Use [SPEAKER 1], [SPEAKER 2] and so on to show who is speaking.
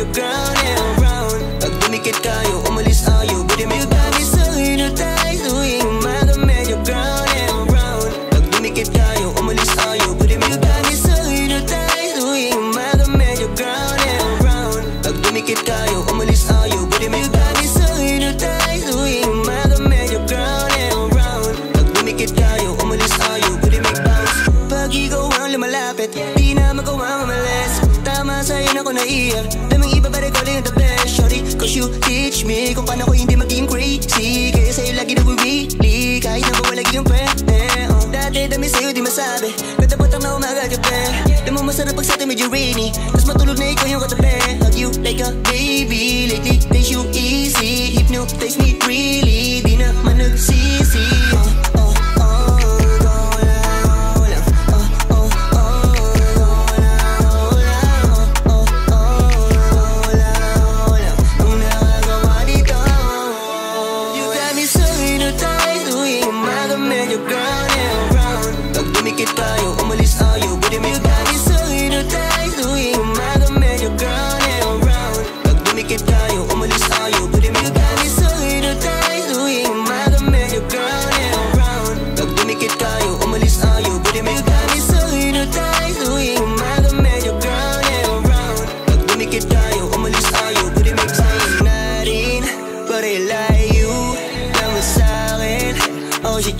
[SPEAKER 1] medyo ground and round Pag dumikit tayo, umalis tayo Buti got me so hypnotized Tuwing umaga medyo ground and round Pag dumikit tayo, umalis tayo Buti got me so hypnotized Tuwing umaga medyo ground and round Pag dumikit tayo, umalis tayo Buti got me so hypnotized Tuwing umaga medyo ground and round Pag dumikit tayo, umalis tayo Buti mo bounce Pag ikaw ang lumalapit Di na magawa umalis Tama sa'yo na ako naiyak Ko rin the best Shorty, cause you teach me Kung paano ko hindi maging crazy. Kaya sa'yo lagi na really Kahit na wala yung pwede. Oh. Dati dami sa'yo di masabi. Katapot ang na umaga gabi Di mo masarap pag sa'tin medyo rainy. Tapos matulog na ikaw yung katabi. Hug you like a baby. Lately, days you easy. Hypnotize me really tayo, umalis tayo Duli may galit sa ito tayo Umagamit yung ground and around Pag dumikit tayo, umalis tayo Duli may galit sa ito tayo Umagamit yung ground and around Pag dumikit tayo, umalis tayo Duli may galit na rin Pare layo Lang sa akin, ako si